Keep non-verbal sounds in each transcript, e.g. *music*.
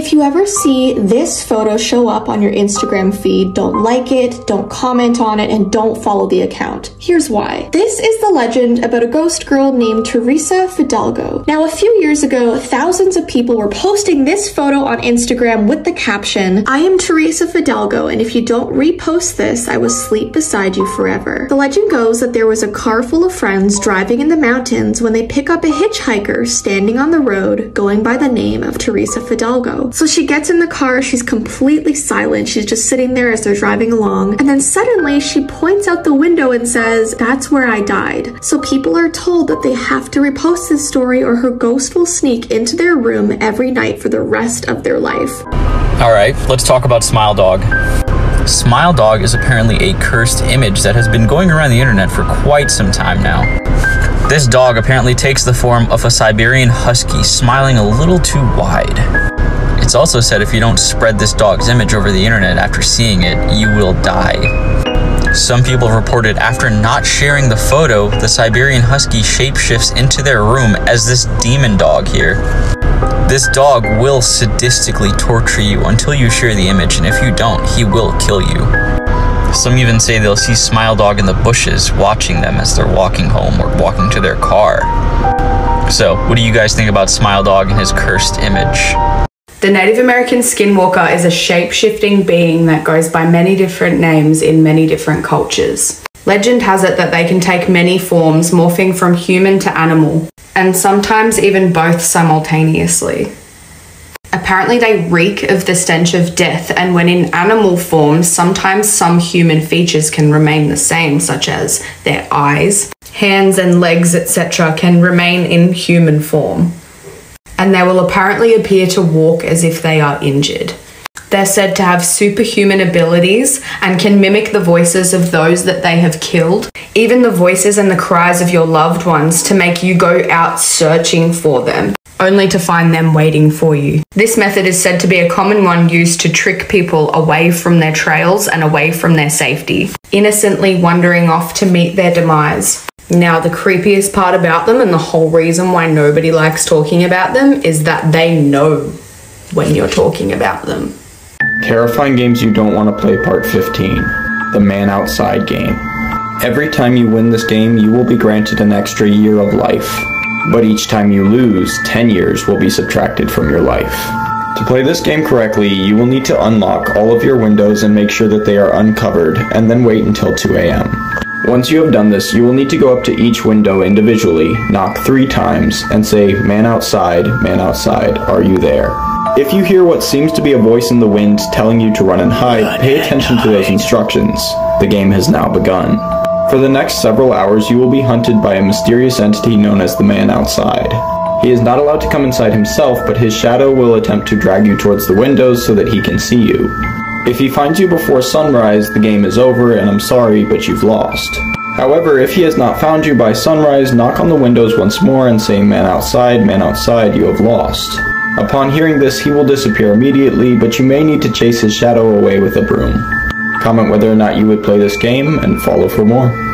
If you ever see this photo show up on your Instagram feed, don't like it, don't comment on it, and don't follow the account. Here's why. This is the legend about a ghost girl named Teresa Fidalgo. Now, a few years ago, thousands of people were posting this photo on Instagram with the caption, I am Teresa Fidalgo, and if you don't repost this, I will sleep beside you forever. The legend goes that there was a car full of friends driving in the mountains when they pick up a hitchhiker standing on the road going by the name of Teresa Fidalgo. So she gets in the car, she's completely silent. She's just sitting there as they're driving along. And then suddenly she points out the window and says, That's where I died. So people are told that they have to repost this story or her ghost will sneak into their room every night for the rest of their life. All right, let's talk about Smile Dog. Smile Dog is apparently a cursed image that has been going around the internet for quite some time now. This dog apparently takes the form of a Siberian Husky smiling a little too wide. It's also said if you don't spread this dog's image over the internet after seeing it, you will die. Some people reported after not sharing the photo, the Siberian Husky shapeshifts into their room as this demon dog here. This dog will sadistically torture you until you share the image, and if you don't, he will kill you. Some even say they'll see Smile Dog in the bushes watching them as they're walking home or walking to their car. So, what do you guys think about Smile Dog and his cursed image? The Native American skinwalker is a shape shifting being that goes by many different names in many different cultures. Legend has it that they can take many forms, morphing from human to animal, and sometimes even both simultaneously. Apparently, they reek of the stench of death, and when in animal form, sometimes some human features can remain the same, such as their eyes, hands, and legs, etc., can remain in human form and they will apparently appear to walk as if they are injured. They're said to have superhuman abilities and can mimic the voices of those that they have killed, even the voices and the cries of your loved ones to make you go out searching for them, only to find them waiting for you. This method is said to be a common one used to trick people away from their trails and away from their safety, innocently wandering off to meet their demise. Now, the creepiest part about them, and the whole reason why nobody likes talking about them, is that they know when you're talking about them. Terrifying games you don't want to play, part 15 The Man Outside game. Every time you win this game, you will be granted an extra year of life. But each time you lose, 10 years will be subtracted from your life. To play this game correctly, you will need to unlock all of your windows and make sure that they are uncovered, and then wait until 2 a.m. Once you have done this, you will need to go up to each window individually, knock three times, and say, Man outside, man outside, are you there? If you hear what seems to be a voice in the wind telling you to run and hide, pay attention to those instructions. The game has now begun. For the next several hours, you will be hunted by a mysterious entity known as the Man Outside. He is not allowed to come inside himself, but his shadow will attempt to drag you towards the windows so that he can see you. If he finds you before sunrise, the game is over and I'm sorry, but you've lost. However, if he has not found you by sunrise, knock on the windows once more and say, Man outside, man outside, you have lost. Upon hearing this, he will disappear immediately, but you may need to chase his shadow away with a broom. Comment whether or not you would play this game, and follow for more.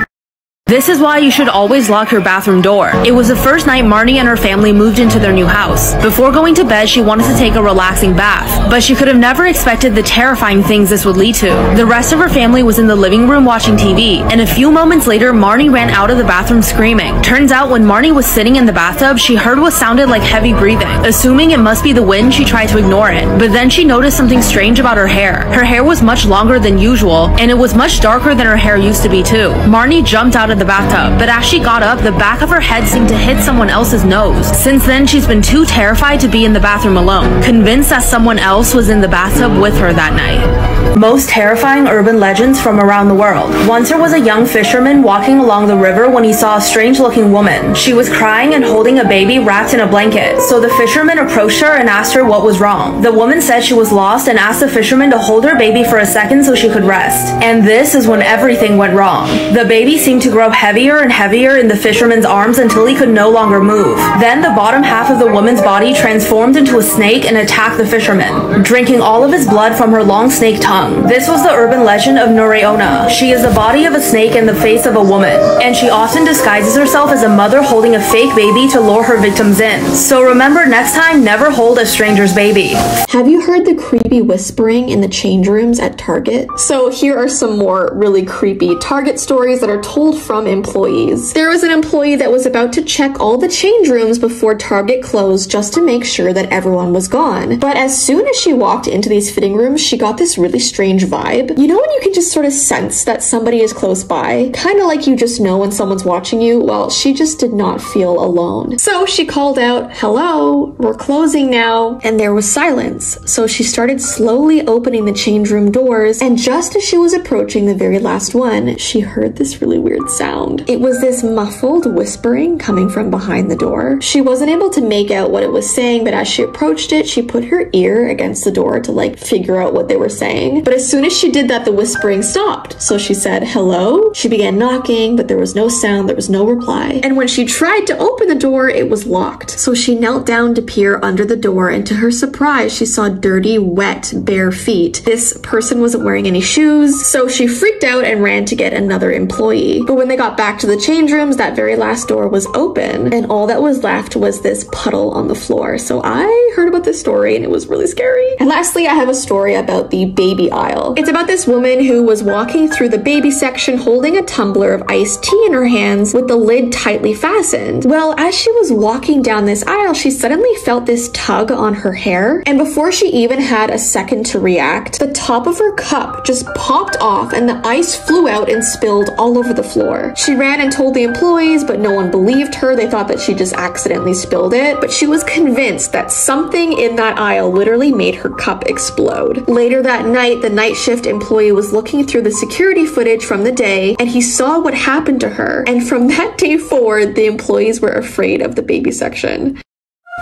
This is why you should always lock your bathroom door. It was the first night Marnie and her family moved into their new house. Before going to bed, she wanted to take a relaxing bath, but she could have never expected the terrifying things this would lead to. The rest of her family was in the living room watching TV, and a few moments later, Marnie ran out of the bathroom screaming. Turns out when Marnie was sitting in the bathtub, she heard what sounded like heavy breathing. Assuming it must be the wind, she tried to ignore it, but then she noticed something strange about her hair. Her hair was much longer than usual, and it was much darker than her hair used to be too. Marnie jumped out of of the bathtub, but as she got up, the back of her head seemed to hit someone else's nose. Since then, she's been too terrified to be in the bathroom alone, convinced that someone else was in the bathtub with her that night. Most terrifying urban legends from around the world. Once there was a young fisherman walking along the river when he saw a strange looking woman. She was crying and holding a baby wrapped in a blanket. So the fisherman approached her and asked her what was wrong. The woman said she was lost and asked the fisherman to hold her baby for a second so she could rest. And this is when everything went wrong. The baby seemed to grow grow heavier and heavier in the fisherman's arms until he could no longer move. Then the bottom half of the woman's body transformed into a snake and attacked the fisherman, drinking all of his blood from her long snake tongue. This was the urban legend of Nure-onna. She is the body of a snake and the face of a woman, and she often disguises herself as a mother holding a fake baby to lure her victims in. So remember next time, never hold a stranger's baby. Have you heard the creepy whispering in the change rooms at Target? So here are some more really creepy Target stories that are told from employees. There was an employee that was about to check all the change rooms before Target closed just to make sure that everyone was gone. But as soon as she walked into these fitting rooms, she got this really strange vibe. You know when you can just sort of sense that somebody is close by? Kind of like you just know when someone's watching you? Well, she just did not feel alone. So she called out, Hello, we're closing now. And there was silence. So she started slowly opening the change room doors. And just as she was approaching the very last one, she heard this really weird sound. It was this muffled whispering coming from behind the door. She wasn't able to make out what it was saying, but as she approached it, she put her ear against the door to like figure out what they were saying. But as soon as she did that, the whispering stopped. So she said, Hello? She began knocking, but there was no sound, there was no reply. And when she tried to open the door, it was locked. So she knelt down to peer under the door, and to her surprise, she saw dirty, wet, bare feet. This person wasn't wearing any shoes, so she freaked out and ran to get another employee. But when they got back to the change rooms, that very last door was open, and all that was left was this puddle on the floor. So I heard about this story, and it was really scary. And lastly, I have a story about the baby aisle. It's about this woman who was walking through the baby section holding a tumbler of iced tea in her hands with the lid tightly fastened. Well, as she was walking down this aisle, she suddenly felt this tug on her hair, and before she even had a second to react, the top of her cup just popped off and the ice flew out and spilled all over the floor. She ran and told the employees, but no one believed her. They thought that she just accidentally spilled it, but she was convinced that something in that aisle literally made her cup explode. Later that night, the night shift employee was looking through the security footage from the day and he saw what happened to her. And from *laughs* that day forward, the employees were afraid of the baby section.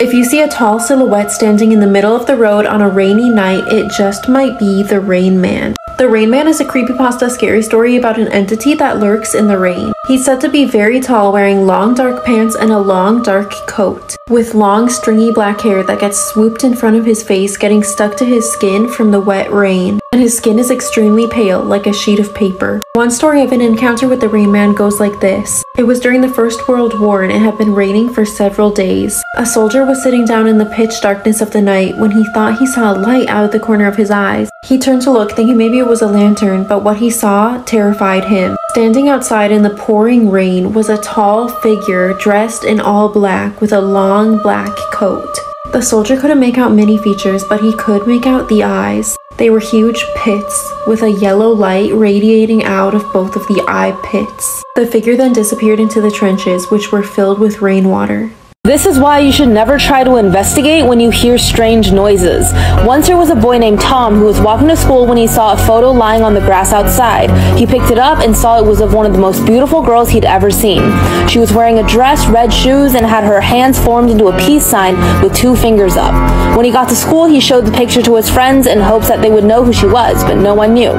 If you see a tall silhouette standing in the middle of the road on a rainy night, it just might be the Rain Man. The Rain Man is a creepypasta scary story about an entity that lurks in the rain. He's said to be very tall, wearing long dark pants and a long dark coat, with long stringy black hair that gets swooped in front of his face, getting stuck to his skin from the wet rain. And his skin is extremely pale, like a sheet of paper. One story of an encounter with the Rain Man goes like this. It was during the First World War and it had been raining for several days. A soldier was sitting down in the pitch darkness of the night when he thought he saw a light out of the corner of his eyes. He turned to look, thinking maybe it was a lantern, but what he saw terrified him. Standing outside in the pouring rain was a tall figure dressed in all black with a long black coat. The soldier couldn't make out many features, but he could make out the eyes. They were huge pits with a yellow light radiating out of both of the eye pits. The figure then disappeared into the trenches, which were filled with rainwater. This is why you should never try to investigate when you hear strange noises. Once there was a boy named Tom who was walking to school when he saw a photo lying on the grass outside. He picked it up and saw it was of one of the most beautiful girls he'd ever seen. She was wearing a dress, red shoes, and had her hands formed into a peace sign with two fingers up. When he got to school, he showed the picture to his friends in hopes that they would know who she was, but no one knew.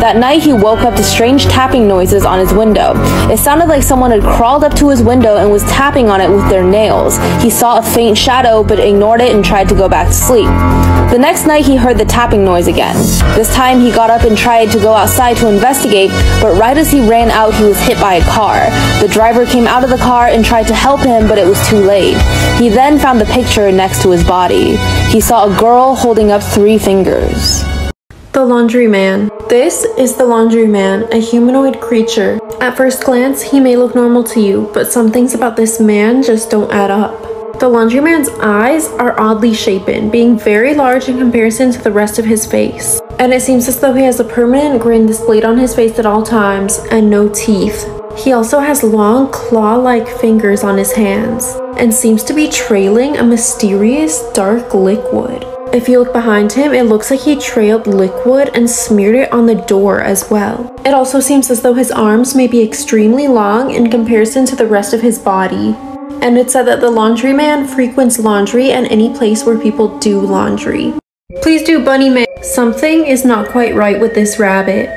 That night, he woke up to strange tapping noises on his window. It sounded like someone had crawled up to his window and was tapping on it with their nails. He saw a faint shadow but ignored it and tried to go back to sleep. The next night he heard the tapping noise again. This time he got up and tried to go outside to investigate, but right as he ran out he was hit by a car. The driver came out of the car and tried to help him, but it was too late. He then found the picture next to his body. He saw a girl holding up three fingers. The Laundry Man. This is the Laundry Man, a humanoid creature. At first glance, he may look normal to you, but some things about this man just don't add up. The Laundry Man's eyes are oddly shapen, being very large in comparison to the rest of his face. And it seems as though he has a permanent grin displayed on his face at all times, and no teeth. He also has long claw-like fingers on his hands, and seems to be trailing a mysterious dark liquid. If you look behind him, it looks like he trailed liquid and smeared it on the door as well. It also seems as though his arms may be extremely long in comparison to the rest of his body. And it's said that the laundryman frequents laundry and any place where people do laundry. Please do, Bunny Man. Something is not quite right with this rabbit.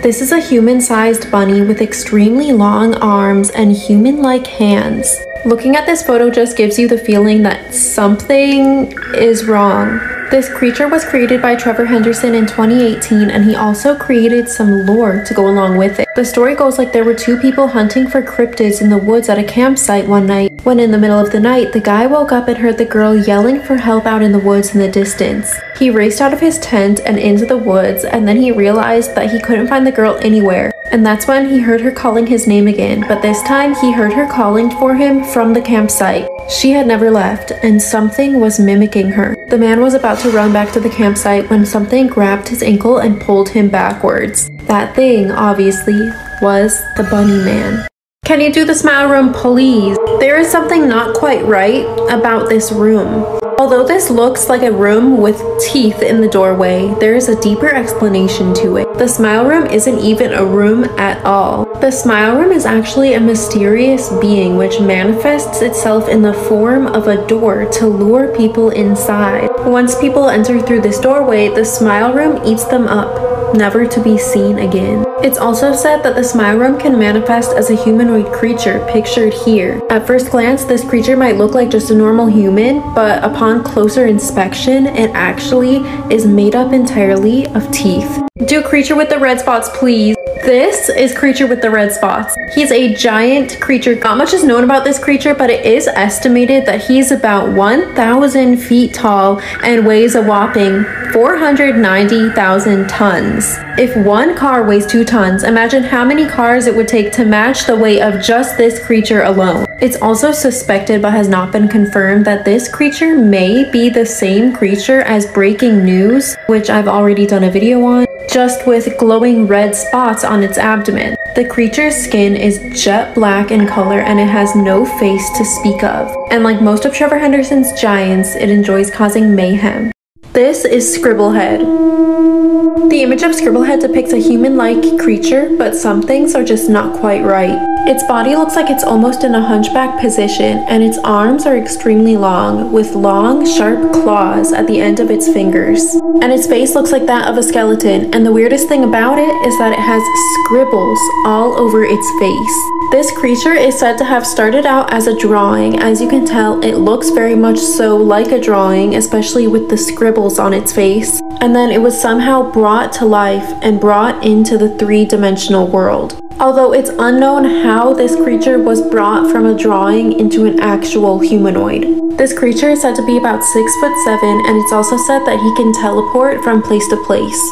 This is a human-sized bunny with extremely long arms and human-like hands. Looking at this photo just gives you the feeling that something is wrong. This creature was created by Trevor Henderson in 2018 and he also created some lore to go along with it. The story goes like there were two people hunting for cryptids in the woods at a campsite one night when in the middle of the night the guy woke up and heard the girl yelling for help out in the woods in the distance. He raced out of his tent and into the woods and then he realized that he couldn't find the girl anywhere and that's when he heard her calling his name again, but this time he heard her calling for him from the campsite. She had never left, and something was mimicking her. The man was about to run back to the campsite when something grabbed his ankle and pulled him backwards. That thing, obviously, was the bunny man. Can you do the smile room, please? There is something not quite right about this room. Although this looks like a room with teeth in the doorway, there is a deeper explanation to it. The smile room isn't even a room at all. The smile room is actually a mysterious being which manifests itself in the form of a door to lure people inside. Once people enter through this doorway, the smile room eats them up, never to be seen again. It's also said that the smile room can manifest as a humanoid creature pictured here. At first glance, this creature might look like just a normal human, but upon closer inspection, it actually is made up entirely of teeth. Do creature with the red spots, please. This is creature with the red spots. He's a giant creature. Not much is known about this creature, but it is estimated that he's about 1,000 feet tall and weighs a whopping 490,000 tons. If one car weighs two tons, imagine how many cars it would take to match the weight of just this creature alone. It's also suspected but has not been confirmed that this creature may be the same creature as Breaking News, which I've already done a video on, just with glowing red spots on its abdomen. The creature's skin is jet black in color and it has no face to speak of. And like most of Trevor Henderson's giants, it enjoys causing mayhem. This is Scribblehead. The image of Scribblehead depicts a human-like creature, but some things are just not quite right. Its body looks like it's almost in a hunchback position, and its arms are extremely long, with long, sharp claws at the end of its fingers. And its face looks like that of a skeleton, and the weirdest thing about it is that it has scribbles all over its face. This creature is said to have started out as a drawing. As you can tell, it looks very much so like a drawing, especially with the scribbles on its face. And then it was somehow brought to life and brought into the three-dimensional world. Although it's unknown how this creature was brought from a drawing into an actual humanoid. This creature is said to be about 6 foot 7 and it's also said that he can teleport from place to place.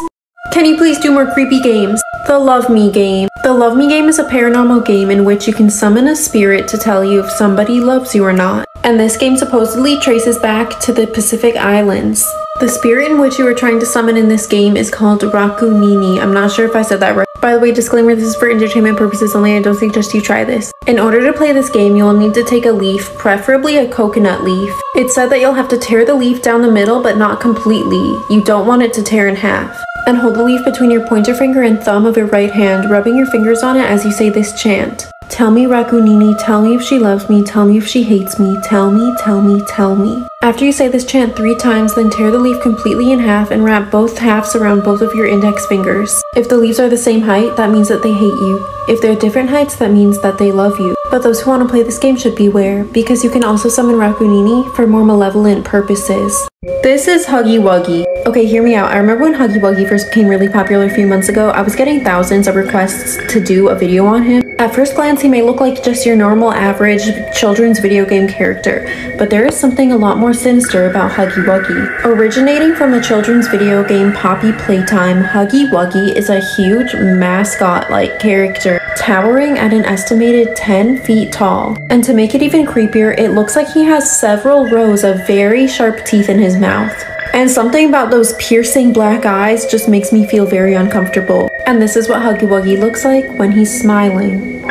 Can you please do more creepy games? The Love Me game. The Love Me game is a paranormal game in which you can summon a spirit to tell you if somebody loves you or not. And this game supposedly traces back to the Pacific Islands. The spirit in which you are trying to summon in this game is called Rakunini. I'm not sure if I said that right. By the way, disclaimer, this is for entertainment purposes only. I don't suggest you try this. In order to play this game, you'll need to take a leaf, preferably a coconut leaf. It's said that you'll have to tear the leaf down the middle, but not completely. You don't want it to tear in half and hold the leaf between your pointer finger and thumb of your right hand, rubbing your fingers on it as you say this chant. Tell me Rakunini, tell me if she loves me, tell me if she hates me, tell me, tell me, tell me. After you say this chant three times, then tear the leaf completely in half and wrap both halves around both of your index fingers. If the leaves are the same height, that means that they hate you. If they're different heights, that means that they love you. But those who want to play this game should beware, because you can also summon Rakunini for more malevolent purposes. This is Huggy Wuggy. Okay, hear me out. I remember when Huggy Wuggy first became really popular a few months ago, I was getting thousands of requests to do a video on him. At first glance, he may look like just your normal average children's video game character, but there is something a lot more sinister about Huggy Wuggy. Originating from the children's video game Poppy Playtime, Huggy Wuggy is a huge mascot-like character, towering at an estimated 10 feet tall. And to make it even creepier, it looks like he has several rows of very sharp teeth in his mouth. And something about those piercing black eyes just makes me feel very uncomfortable. And this is what Huggy Wuggy looks like when he's smiling.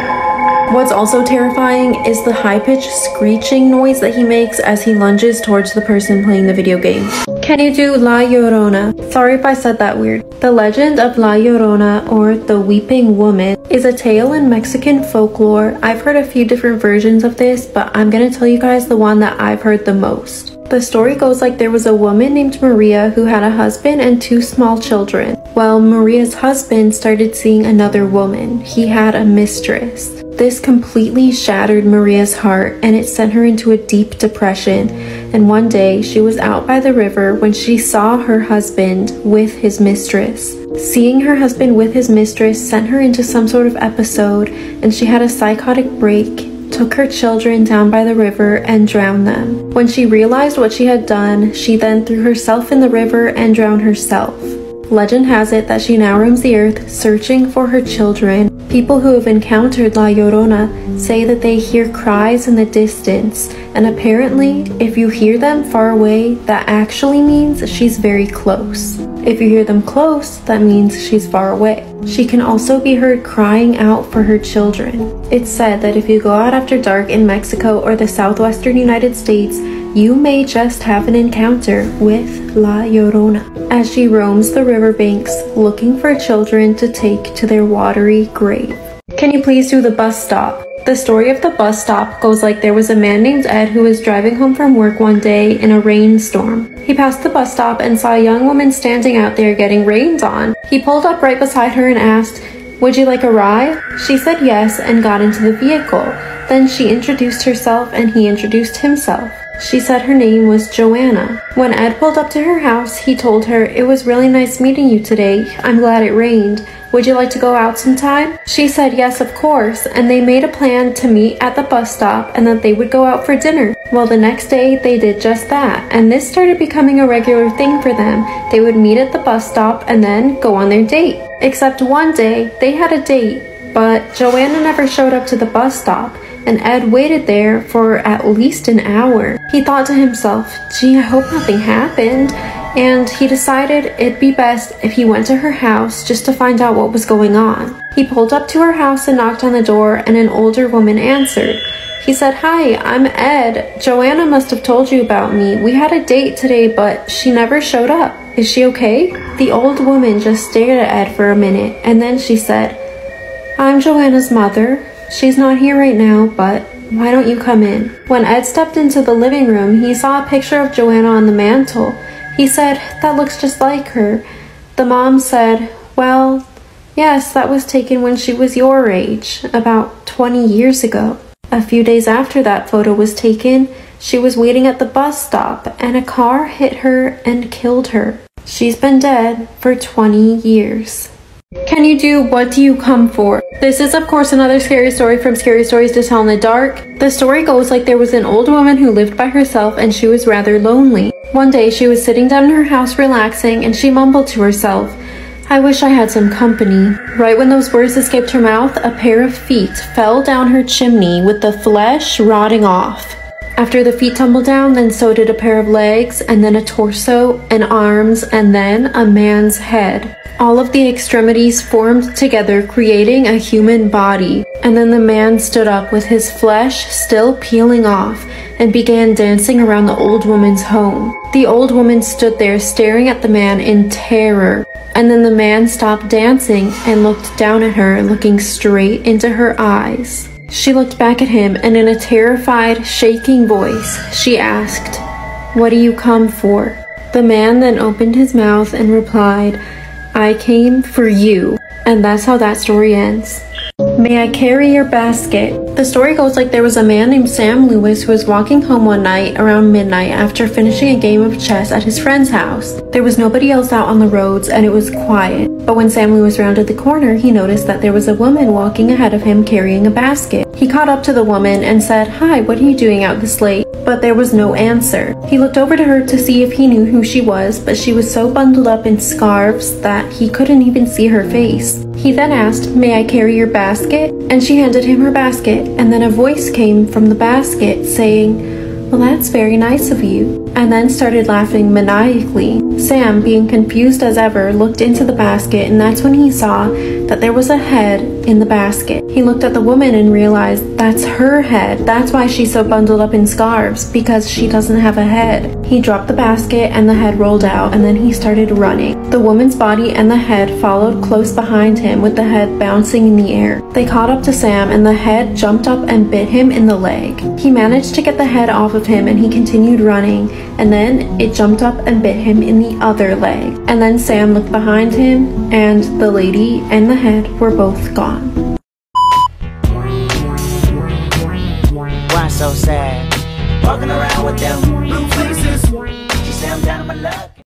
What's also terrifying is the high-pitched screeching noise that he makes as he lunges towards the person playing the video game. Can you do La Llorona? Sorry if I said that weird. The legend of La Llorona, or the Weeping Woman, is a tale in Mexican folklore. I've heard a few different versions of this, but I'm gonna tell you guys the one that I've heard the most. The story goes like there was a woman named Maria who had a husband and two small children. Well, Maria's husband started seeing another woman. He had a mistress. This completely shattered Maria's heart and it sent her into a deep depression. And one day she was out by the river when she saw her husband with his mistress. Seeing her husband with his mistress sent her into some sort of episode and she had a psychotic break took her children down by the river and drowned them. When she realized what she had done, she then threw herself in the river and drowned herself. Legend has it that she now roams the earth searching for her children. People who have encountered La Llorona say that they hear cries in the distance, and apparently, if you hear them far away, that actually means she's very close. If you hear them close, that means she's far away. She can also be heard crying out for her children. It's said that if you go out after dark in Mexico or the southwestern United States, you may just have an encounter with La Llorona as she roams the riverbanks looking for children to take to their watery grave. Can you please do the bus stop? The story of the bus stop goes like there was a man named Ed who was driving home from work one day in a rainstorm. He passed the bus stop and saw a young woman standing out there getting rained on. He pulled up right beside her and asked, Would you like a ride? She said yes and got into the vehicle. Then she introduced herself and he introduced himself. She said her name was Joanna. When Ed pulled up to her house, he told her, It was really nice meeting you today. I'm glad it rained. Would you like to go out sometime? She said yes, of course, and they made a plan to meet at the bus stop and that they would go out for dinner. Well, the next day they did just that, and this started becoming a regular thing for them. They would meet at the bus stop and then go on their date. Except one day, they had a date, but Joanna never showed up to the bus stop and Ed waited there for at least an hour. He thought to himself, gee, I hope nothing happened. And he decided it'd be best if he went to her house just to find out what was going on. He pulled up to her house and knocked on the door, and an older woman answered. He said, Hi, I'm Ed. Joanna must have told you about me. We had a date today, but she never showed up. Is she okay? The old woman just stared at Ed for a minute, and then she said, I'm Joanna's mother. She's not here right now, but why don't you come in? When Ed stepped into the living room, he saw a picture of Joanna on the mantle. He said, That looks just like her. The mom said, Well, yes, that was taken when she was your age, about 20 years ago. A few days after that photo was taken, she was waiting at the bus stop and a car hit her and killed her. She's been dead for 20 years. Can you do What Do You Come For? This is, of course, another scary story from Scary Stories to Tell in the Dark. The story goes like there was an old woman who lived by herself and she was rather lonely. One day she was sitting down in her house relaxing and she mumbled to herself, I wish I had some company. Right when those words escaped her mouth, a pair of feet fell down her chimney with the flesh rotting off. After the feet tumbled down, then so did a pair of legs, and then a torso, and arms, and then a man's head. All of the extremities formed together, creating a human body. And then the man stood up with his flesh still peeling off and began dancing around the old woman's home. The old woman stood there staring at the man in terror. And then the man stopped dancing and looked down at her, looking straight into her eyes. She looked back at him and in a terrified, shaking voice, she asked, What do you come for? The man then opened his mouth and replied, I came for you. And that's how that story ends. May I carry your basket? The story goes like there was a man named Sam Lewis who was walking home one night around midnight after finishing a game of chess at his friend's house. There was nobody else out on the roads and it was quiet. But when Sam Lewis rounded the corner, he noticed that there was a woman walking ahead of him carrying a basket. He caught up to the woman and said, Hi, what are you doing out this late? But there was no answer. He looked over to her to see if he knew who she was, but she was so bundled up in scarves that he couldn't even see her face. He then asked, May I carry your basket? And she handed him her basket, and then a voice came from the basket saying, Well, that's very nice of you and then started laughing maniacally. Sam, being confused as ever, looked into the basket, and that's when he saw that there was a head in the basket. He looked at the woman and realized that's her head. That's why she's so bundled up in scarves, because she doesn't have a head. He dropped the basket and the head rolled out, and then he started running. The woman's body and the head followed close behind him, with the head bouncing in the air. They caught up to Sam, and the head jumped up and bit him in the leg. He managed to get the head off of him, and he continued running and then it jumped up and bit him in the other leg. And then Sam looked behind him, and the lady and the head were both gone. Why so sad? Walking around with them